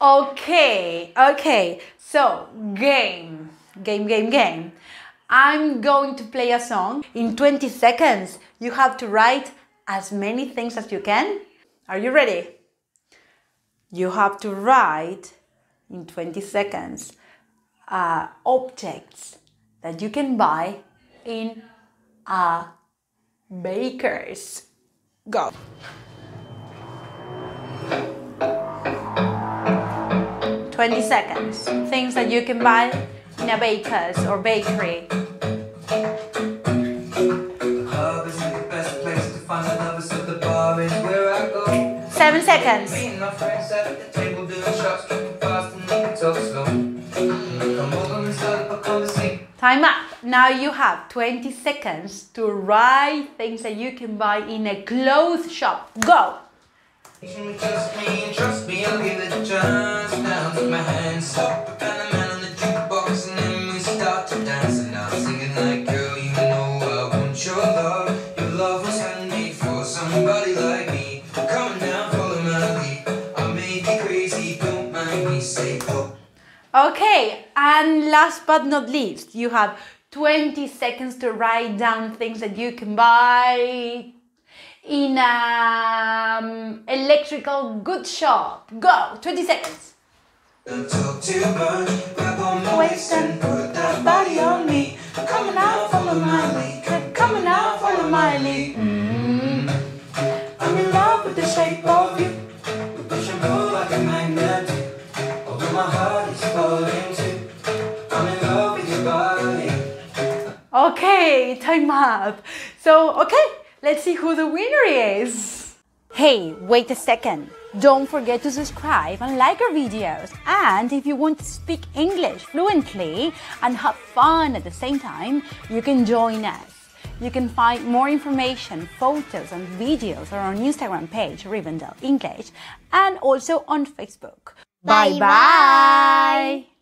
Okay, okay. So, game, game, game, game. I'm going to play a song. In 20 seconds, you have to write as many things as you can. Are you ready? You have to write in 20 seconds uh, objects that you can buy in a baker's. Go. 20 seconds. Things that you can buy in a baker's or bakery. Seven seconds. Time up. Now you have 20 seconds to write things that you can buy in a clothes shop. Go. Trust me, trust me, I'll give it a chance. Put the man on the jukebox, and then we start to dance. And I'm like, girl, you know I want your love. Your love was for somebody like me. Come my lead. I may be crazy, don't mind me, go. Oh. Okay, and last but not least, you have 20 seconds to write down things that you can buy in an um, electrical good shop. Go, 20 seconds. Talk too much, grab on my waist and put that body on me. Come on out, follow my lead. Come on out, follow my lead. Mm. I'm in love with the shape of you. We push and pull like a magnet. Although my heart is falling too. I'm in love with your body. Okay, time up. So, okay. Let's see who the winner is. Hey, wait a second. Don't forget to subscribe and like our videos. And if you want to speak English fluently and have fun at the same time, you can join us. You can find more information, photos, and videos on our Instagram page, Rivendell English, and also on Facebook. Bye bye. bye.